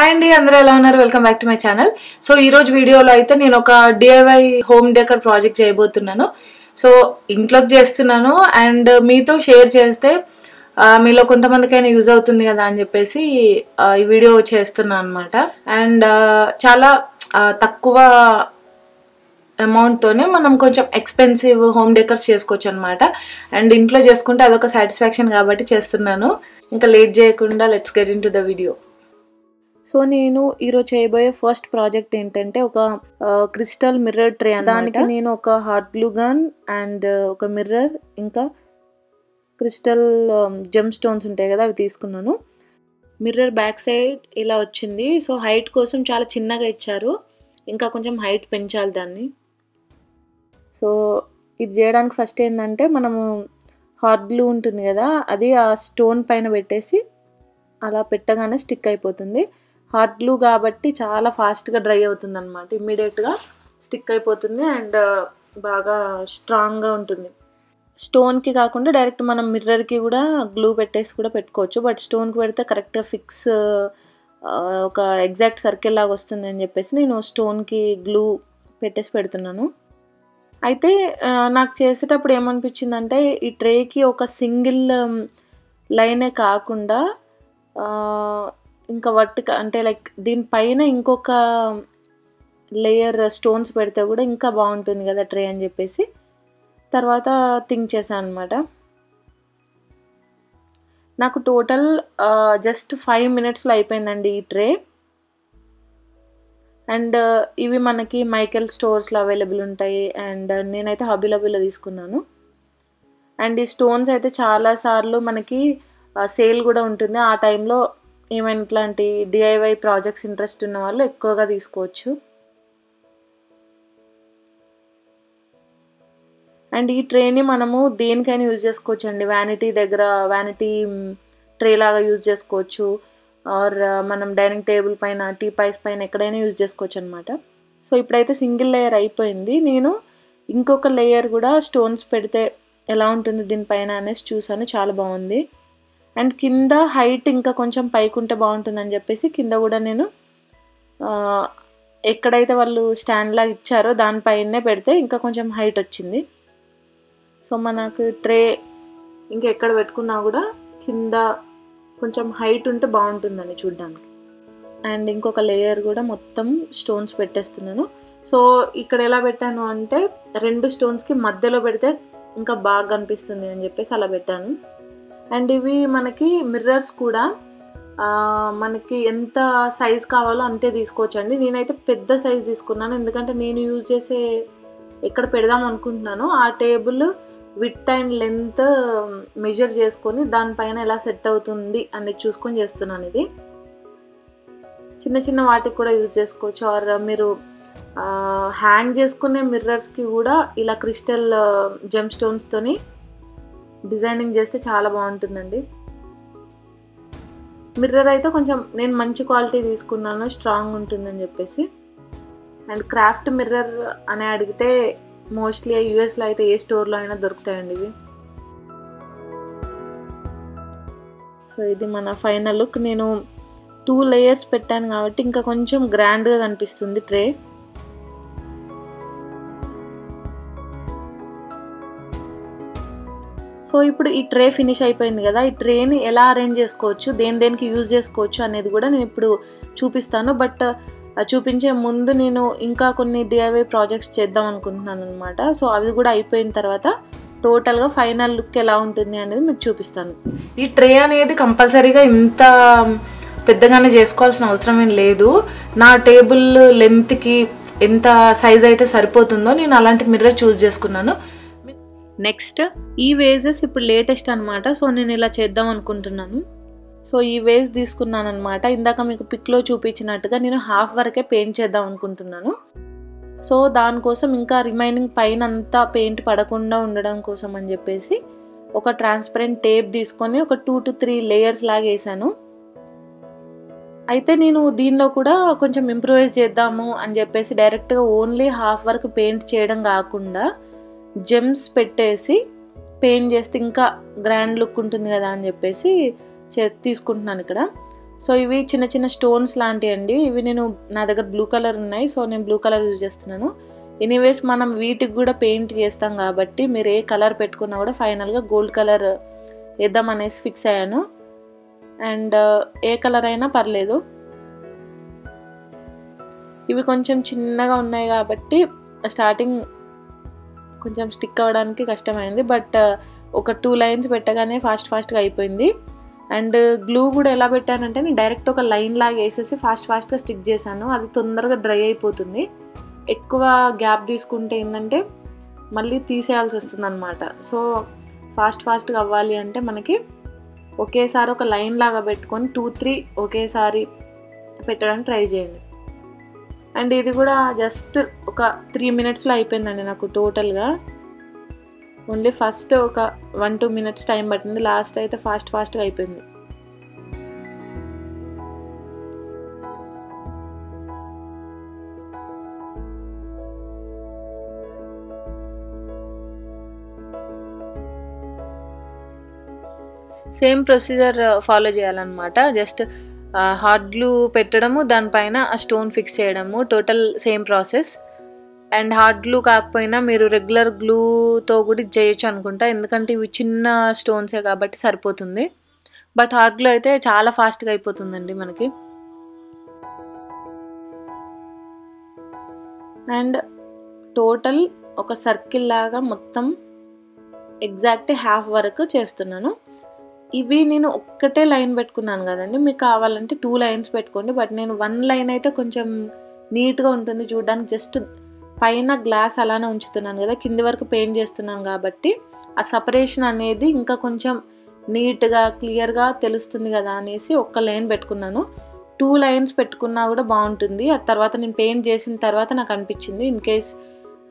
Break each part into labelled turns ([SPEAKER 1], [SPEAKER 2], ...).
[SPEAKER 1] Hi అండి అందరూ ఎలా ఉన్నారు? Welcome back to my channel so ఈ రోజు వీడియోలో అయితే నేను ఒక డిఐవై హోమ్ డెకర్ ప్రాజెక్ట్ చేయబోతున్నాను. సో ఇంట్లోకి చేస్తున్నాను అండ్ మీతో షేర్ చేస్తే మీలో కొంతమందికైనా యూజ్ అవుతుంది కదా అని చెప్పేసి ఈ వీడియో చేస్తున్నాను అనమాట అండ్ చాలా తక్కువ అమౌంట్తోనే మనం కొంచెం ఎక్స్పెన్సివ్ హోమ్ డెకర్స్ చేసుకోవచ్చు అనమాట అండ్ ఇంట్లో చేసుకుంటే అదొక సాటిస్ఫాక్షన్ కాబట్టి చేస్తున్నాను. ఇంకా లేట్ చేయకుండా let's get into the video so నేను ఈరోజు చేయబోయే ఫస్ట్ ప్రాజెక్ట్ ఏంటంటే ఒక క్రిస్టల్ మిర్రర్ ట్రే దానికి నేను ఒక హార్ట్ గ్లూ గన్ అండ్ ఒక మిర్రర్ ఇంకా క్రిస్టల్ జెమ్ స్టోన్స్ ఉంటాయి కదా అవి తీసుకున్నాను. మిర్రర్ బ్యాక్ సైడ్ ఇలా వచ్చింది. సో హైట్ కోసం చాలా చిన్నగా ఇచ్చారు. ఇంకా కొంచెం హైట్ పెంచాలి దాన్ని. సో ఇది చేయడానికి ఫస్ట్ ఏంటంటే మనము హాట్ గ్లూ ఉంటుంది కదా అది ఆ స్టోన్ పైన పెట్టేసి అలా పెట్టగానే స్టిక్ అయిపోతుంది. హాట్ గ్లూ కాబట్టి చాలా ఫాస్ట్గా డ్రై అవుతుంది అనమాట ఇమ్మీడియట్గా స్టిక్ అయిపోతుంది అండ్ బాగా స్ట్రాంగ్గా ఉంటుంది. స్టోన్కి కాకుండా డైరెక్ట్ మనం మిర్రర్కి కూడా గ్లూ పెట్టేసి కూడా పెట్టుకోవచ్చు. బట్ స్టోన్కి పెడితే కరెక్ట్గా ఫిక్స్ ఒక ఎగ్జాక్ట్ సర్కిల్ లాగా వస్తుంది అని చెప్పేసి నేను స్టోన్కి గ్లూ పెట్టేసి పెడుతున్నాను. అయితే నాకు చేసేటప్పుడు ఏమనిపించిందంటే ఈ ట్రేకి ఒక సింగిల్ లైనే కాకుండా ఇంకా వర్టిక అంటే లైక్ దీనిపైన ఇంకొక లేయర్ స్టోన్స్ పెడితే కూడా ఇంకా బాగుంటుంది కదా ట్రే అని చెప్పేసి. తర్వాత థింక్ చేశాను అనమాట నాకు టోటల్ జస్ట్ ఫైవ్ మినిట్స్లో అయిపోయిందండి ఈ ట్రే. అండ్ ఇవి మనకి మైకెల్ స్టోర్స్లో అవైలబుల్ ఉంటాయి. అండ్ నేనైతే హబీ లబీలో తీసుకున్నాను. అండ్ ఈ స్టోన్స్ అయితే చాలా సార్లు మనకి సేల్ కూడా ఉంటుంది. ఆ టైంలో ఏమైనా ఇట్లాంటి డిఐవై ప్రాజెక్ట్స్ ఇంట్రెస్ట్ ఉన్న వాళ్ళు ఎక్కువగా తీసుకోవచ్చు. అండ్ ఈ ట్రేని మనము దేనికైనా యూజ్ చేసుకోవచ్చు అండి వ్యానిటీ దగ్గర వ్యానిటీ ట్రే లాగా యూజ్ చేసుకోవచ్చు. ఆర్ మనం డైనింగ్ టేబుల్ పైన టీ పైస్ పైన ఎక్కడైనా యూజ్ చేసుకోవచ్చు అనమాట సో ఇప్పుడైతే సింగిల్ లేయర్ అయిపోయింది. నేను ఇంకొక లేయర్ కూడా స్టోన్స్ పెడితే ఎలా ఉంటుంది దీనిపైన అనేసి చూసాను. చాలా బాగుంది. అండ్ కింద హైట్ ఇంకా కొంచెం పైకి ఉంటే బాగుంటుందని చెప్పేసి కింద కూడా నేను ఎక్కడైతే వాళ్ళు స్టాండ్లా ఇచ్చారో దానిపైనే పెడితే ఇంకా కొంచెం హైట్ వచ్చింది. సో మనకు ట్రే ఇంకా ఎక్కడ పెట్టుకున్నా కూడా కింద కొంచెం హైట్ ఉంటే బాగుంటుందని చూడ్డానికి. అండ్ ఇంకొక లేయర్ కూడా మొత్తం స్టోన్స్ పెట్టేస్తున్నాను. సో ఇక్కడ ఎలా పెట్టాను అంటే రెండు స్టోన్స్కి మధ్యలో పెడితే ఇంకా బాగా కనిపిస్తుంది అని చెప్పేసి అలా పెట్టాను. అండ్ ఇవి మనకి మిర్రర్స్ కూడా మనకి ఎంత సైజ్ కావాలో అంతే తీసుకోవచ్చు అండి నేనైతే పెద్ద సైజ్ తీసుకున్నాను. ఎందుకంటే నేను యూజ్ చేసే ఎక్కడ పెడదాం అనుకుంటున్నాను ఆ table width and length measure చేసుకొని దానిపైన ఎలా సెట్ అవుతుంది అనేది చూసుకొని చేస్తున్నాను ఇది. చిన్న చిన్న వాటికి కూడా యూజ్ చేసుకోవచ్చు. ఆర్ మీరు హ్యాంగ్ చేసుకునే మిర్రర్స్కి కూడా ఇలా క్రిస్టల్ జెమ్ స్టోన్స్తోని డిజైనింగ్ చేస్తే చాలా బాగుంటుందండి. మిర్రర్ అయితే కొంచెం నేను మంచి క్వాలిటీ తీసుకున్నాను స్ట్రాంగ్ ఉంటుందని చెప్పేసి. అండ్ క్రాఫ్ట్ మిర్రర్ అని అడిగితే మోస్ట్లీ యూఎస్లో అయితే ఏ స్టోర్లో అయినా దొరుకుతాయండి ఇవి. సో ఇది మన ఫైనల్ లుక్. నేను టూ లేయర్స్ పెట్టాను కాబట్టి ఇంకా కొంచెం గ్రాండ్గా కనిపిస్తుంది ట్రే. సో ఇప్పుడు ఈ ట్రే ఫినిష్ అయిపోయింది కదా ఈ ట్రేని ఎలా అరేంజ్ చేసుకోవచ్చు దేని దేనికి యూజ్ చేసుకోవచ్చు అనేది కూడా నేను ఇప్పుడు చూపిస్తాను. బట్ చూపించే ముందు నేను ఇంకా కొన్ని డిఐవై ప్రాజెక్ట్స్ చేద్దాం అనుకుంటున్నాను అనమాట సో అవి కూడా అయిపోయిన తర్వాత టోటల్గా ఫైనల్ లుక్ ఎలా ఉంటుంది అనేది మీకు చూపిస్తాను. ఈ ట్రే అనేది కంపల్సరీగా ఇంత పెద్దగానే చేసుకోవాల్సిన అవసరం ఏం లేదు. నా టేబుల్ లెంత్కి ఎంత సైజ్ అయితే సరిపోతుందో నేను అలాంటి మిర్రర్ చూస్ చేసుకున్నాను. నెక్స్ట్ ఈ వేజెస్ ఇప్పుడు లేటెస్ట్ అనమాట సో నేను ఇలా చేద్దాం అనుకుంటున్నాను. సో ఈ వేజ్ తీసుకున్నాను అనమాట ఇందాక మీకు పిక్లో చూపించినట్టుగా నేను హాఫ్ వరకే పెయింట్ చేద్దాం అనుకుంటున్నాను. సో దానికోసం ఇంకా రిమైనింగ్ పైన అంతా పెయింట్ పడకుండా ఉండడం కోసం అని చెప్పేసి ఒక ట్రాన్స్పరెంట్ టేప్ తీసుకొని ఒక టూ టు త్రీ లేయర్స్ లాగా వేసాను. అయితే నేను దీనిలో కూడా కొంచెం ఇంప్రూవైజ్ చేద్దాము అని చెప్పేసి డైరెక్ట్గా ఓన్లీ హాఫ్ వరకు పెయింట్ చేయడం కాకుండా జెమ్స్ పెట్టేసి పెయింట్ చేస్తే ఇంకా గ్రాండ్ లుక్ ఉంటుంది కదా అని చెప్పేసి చే తీసుకుంటున్నాను ఇక్కడ. సో ఇవి చిన్న చిన్న స్టోన్స్ లాంటివి అండి. ఇవి నేను నా దగ్గర బ్లూ కలర్ ఉన్నాయి. సో నేను బ్లూ కలర్ యూజ్ చేస్తున్నాను. ఎనీవేస్ మనం వీటికి కూడా పెయింట్ చేస్తాం కాబట్టి మీరు ఏ కలర్ పెట్టుకున్నా కూడా ఫైనల్గా గోల్డ్ కలర్ వేద్దాం అనేసి ఫిక్స్ అయ్యాను. అండ్ uh, ఏ కలర్ అయినా పర్లేదు. ఇవి కొంచెం చిన్నగా ఉన్నాయి కాబట్టి స్టార్టింగ్ కొంచెం స్టిక్ అవ్వడానికి కష్టమైంది. బట్ uh, ఒక టూ లైన్స్ పెట్టగానే ఫాస్ట్ ఫాస్ట్గా అయిపోయింది. అండ్ గ్లూ uh, కూడా ఎలా పెట్టానంటే నేను డైరెక్ట్ ఒక లైన్ లాగా వేసేసి ఫాస్ట్ ఫాస్ట్గా స్టిక్ చేశాను. అది తొందరగా డ్రై అయిపోతుంది. ఎక్కువ గ్యాప్ తీసుకుంటే ఏంటంటే మళ్ళీ తీసేయాల్సి వస్తుంది అనమాట సో ఫాస్ట్ ఫాస్ట్గా అవ్వాలి అంటే మనకి ఒకేసారి ఒక లైన్ లాగా పెట్టుకొని టూ త్రీ ఒకేసారి పెట్టడానికి ట్రై చేయండి. అండ్ ఇది కూడా జస్ట్ ఒక త్రీ మినిట్స్లో అయిపోయిందండి నాకు టోటల్గా. ఓన్లీ ఫస్ట్ ఒక వన్ టూ మినిట్స్ టైం పట్టింది. లాస్ట్ అయితే ఫాస్ట్ ఫాస్ట్గా అయిపోయింది. సేమ్ ప్రొసీజర్ ఫాలో చేయాలన్నమాట. జస్ట్ హాట్ గ్లూ పెట్టడము దానిపైన ఆ స్టోన్ ఫిక్స్ చేయడము total same process and hot glue కాకపోయినా మీరు రెగ్యులర్ గ్లూతో కూడా చేయొచ్చు అనుకుంటా. ఎందుకంటే ఇవి చిన్న స్టోన్సే కాబట్టి సరిపోతుంది. బట్ హాట్ గ్లూ అయితే చాలా ఫాస్ట్గా అయిపోతుందండి మనకి. అండ్ టోటల్ ఒక సర్కిల్ లాగా మొత్తం ఎగ్జాక్ట్ హాఫ్ వరకు చేస్తున్నాను. ఇవి నేను ఒక్కటే లైన్ పెట్టుకున్నాను కదండి. మీకు కావాలంటే టూ లైన్స్ పెట్టుకోండి. బట్ నేను వన్ లైన్ అయితే కొంచెం నీట్గా ఉంటుంది చూడడానికి. జస్ట్ పైన గ్లాస్ అలానే ఉంచుతున్నాను కదా. కింది వరకు పెయింట్ చేస్తున్నాను కాబట్టి ఆ సపరేషన్ అనేది ఇంకా కొంచెం నీట్గా క్లియర్గా తెలుస్తుంది కదా అనేసి ఒక్క లైన్ పెట్టుకున్నాను. టూ లైన్స్ పెట్టుకున్నా కూడా బాగుంటుంది. ఆ తర్వాత నేను పెయింట్ చేసిన తర్వాత నాకు అనిపించింది. ఇన్ కేస్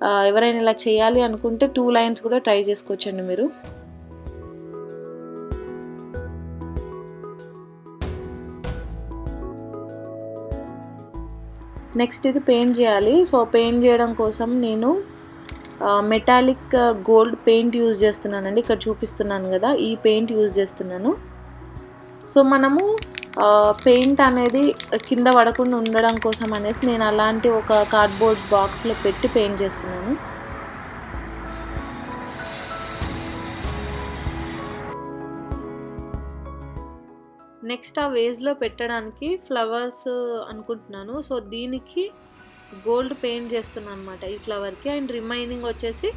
[SPEAKER 1] ఎవరైనా ఇలా చేయాలి అనుకుంటే టూ లైన్స్ కూడా ట్రై చేసుకోవచ్చండి మీరు. నెక్స్ట్ ఇది పెయింట్ చేయాలి. సో పెయింట్ చేయడం కోసం నేను మెటాలిక్ గోల్డ్ పెయింట్ యూజ్ చేస్తున్నానండి. ఇక్కడ చూపిస్తున్నాను కదా ఈ పెయింట్ యూజ్ చేస్తున్నాను. సో మనము పెయింట్ అనేది కింద పడకుండా ఉండడం కోసం అనేసి నేను అలాంటి ఒక కార్డ్బోర్డ్ బాక్స్లో పెట్టి పెయింట్ చేస్తున్నాను. నెక్స్ట్ ఆ వేజ్లో పెట్టడానికి ఫ్లవర్స్ అనుకుంటున్నాను. సో దీనికి గోల్డ్ పెయింట్ చేస్తున్నాను అనమాట ఈ ఫ్లవర్కి అండ్ రిమైనింగ్ వచ్చేసి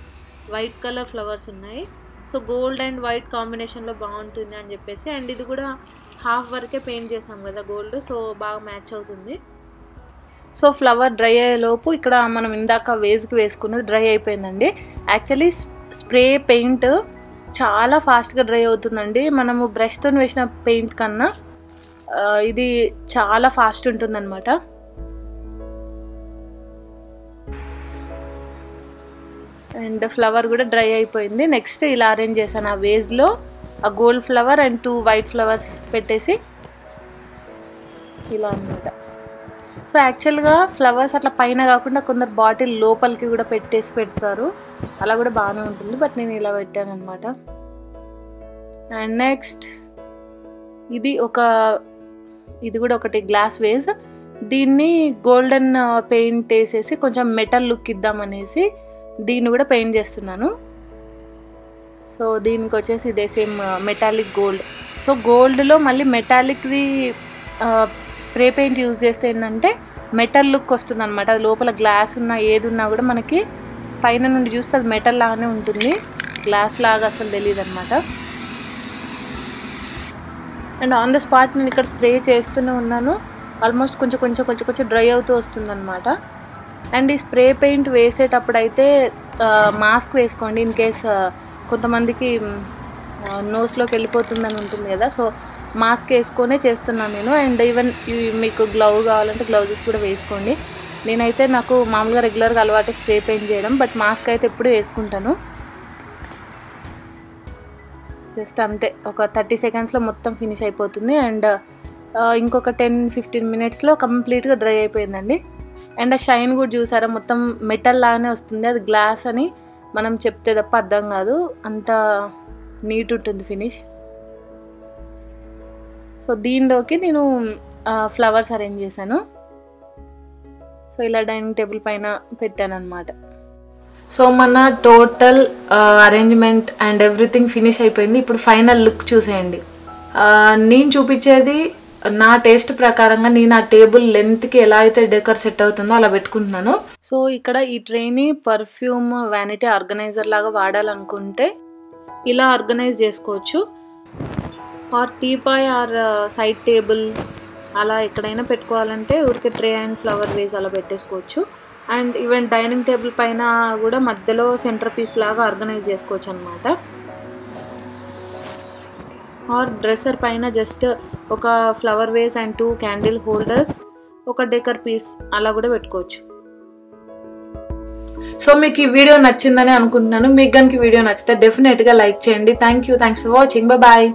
[SPEAKER 1] వైట్ కలర్ ఫ్లవర్స్ ఉన్నాయి. సో గోల్డ్ అండ్ వైట్ కాంబినేషన్లో బాగుంటుంది అని చెప్పేసి. అండ్ ఇది కూడా హాఫ్ వరకే పెయింట్ చేసాం కదా గోల్డ్ సో బాగా మ్యాచ్ అవుతుంది. సో ఫ్లవర్ డ్రై అయ్యేలోపు ఇక్కడ మనం ఇందాక వేజ్కి వేసుకున్నది డ్రై అయిపోయిందండి. యాక్చువల్లీ స్ప్రే పెయింట్ చాలా ఫాస్ట్గా డ్రై అవుతుందండి. మనము బ్రష్తో వేసిన పెయింట్ కన్నా ఇది చాలా ఫాస్ట్ ఉంటుందన్నమాట. అండ్ ఫ్లవర్ కూడా డ్రై అయిపోయింది. నెక్స్ట్ ఇలా అరేంజ్ చేశాను. ఆ వేజ్లో ఆ gold flower and two white flowers పెట్టేసి ఇలా అనమాట సో యాక్చువల్గా ఫ్లవర్స్ అట్లా పైన కాకుండా కొందరు బాటిల్ లోపలికి కూడా పెట్టేసి పెడతారు. అలా కూడా బాగానే ఉంటుంది. బట్ నేను ఇలా పెట్టాను అనమాట అండ్ నెక్స్ట్ ఇది ఒక ఇది కూడా ఒకటి గ్లాస్ వేజ్ దీన్ని గోల్డెన్ పెయింట్ uh, వేసేసి కొంచెం మెటల్ లుక్ ఇద్దామనేసి దీన్ని కూడా పెయింట్ చేస్తున్నాను. సో దీనికి వచ్చేసి ఇదే సేమ్ మెటాలిక్ గోల్డ్ సో గోల్డ్లో మళ్ళీ మెటాలిక్ది స్ప్రే పెయింట్ యూజ్ చేస్తే ఏంటంటే మెటల్ లుక్ వస్తుంది అనమాట అది లోపల గ్లాస్ ఉన్నా ఏది ఉన్నా కూడా మనకి పైన నుండి చూస్తే అది మెటల్ లాగానే ఉంటుంది. గ్లాస్ లాగా అసలు తెలియదు అనమాట అండ్ ఆన్ ద స్పాట్ నేను ఇక్కడ స్ప్రే చేస్తూనే ఉన్నాను. ఆల్మోస్ట్ కొంచెం కొంచెం కొంచెం కొంచెం డ్రై అవుతూ వస్తుందన్నమాట. అండ్ ఈ స్ప్రే పెయింట్ వేసేటప్పుడు అయితే మాస్క్ వేసుకోండి ఇన్ కేస్ కొంతమందికి నోస్లోకి వెళ్ళిపోతుందని ఉంటుంది కదా. సో మాస్క్ వేసుకొనే చేస్తున్నాను నేను. అండ్ ఈవెన్ మీకు గ్లౌ కావాలంటే గ్లౌజెస్ కూడా వేసుకోండి. నేనైతే నాకు మామూలుగా రెగ్యులర్గా అలవాటు స్ప్రే పెయింట్ చేయడం బట్ మాస్క్ అయితే ఎప్పుడు వేసుకుంటాను. జస్ట్ అంతే. ఒక థర్టీ సెకండ్స్లో మొత్తం ఫినిష్ అయిపోతుంది. అండ్ ఇంకొక టెన్ ఫిఫ్టీన్ మినిట్స్లో కంప్లీట్గా డ్రై అయిపోయిందండి. అండ్ ఆ షైన్ కూడా చూసారా? మొత్తం మెటల్ లాగానే వస్తుంది. అది గ్లాస్ అని మనం చెప్తే తప్ప అర్థం కాదు. అంత నీట్ ఉంటుంది ఫినిష్. సో దీనిలోకి నేను ఫ్లవర్స్ అరేంజ్ చేశాను. సో ఇలా డైనింగ్ టేబుల్ పైన పెట్టాను అనమాట సో మన total arrangement and everything finish అయిపోయింది. ఇప్పుడు ఫైనల్ లుక్ చూసేయండి. నేను చూపించేది నా టేస్ట్ ప్రకారంగా నేను ఆ టేబుల్ లెంత్కి ఎలా అయితే డెకర్ సెట్ అవుతుందో అలా పెట్టుకుంటున్నాను. సో ఇక్కడ ఈ ట్రేని పర్ఫ్యూమ్ వ్యానిటీ ఆర్గనైజర్ లాగా వాడాలనుకుంటే ఇలా ఆర్గనైజ్ చేసుకోవచ్చు. Or teapoy or side table అలా ఎక్కడైనా పెట్టుకోవాలంటే ఊరికే ట్రే అండ్ ఫ్లవర్ వేస్ అలా పెట్టేసుకోవచ్చు. అండ్ ఈవెన్ డైనింగ్ టేబుల్ పైన కూడా మధ్యలో సెంటర్ పీస్ లాగా ఆర్గనైజ్ చేసుకోవచ్చు అనమాట ఆర్ డ్రెస్సర్ పైన జస్ట్ ఒక flower vase and two candle holders ఒక డెకర్ పీస్ అలా కూడా పెట్టుకోవచ్చు. సో మీకు ఈ వీడియో నచ్చిందని అనుకుంటున్నాను. మీకు కనుక వీడియో నచ్చితే డెఫినెట్గా లైక్ చేయండి. Thank you. Thanks for watching. Bye.